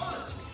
start.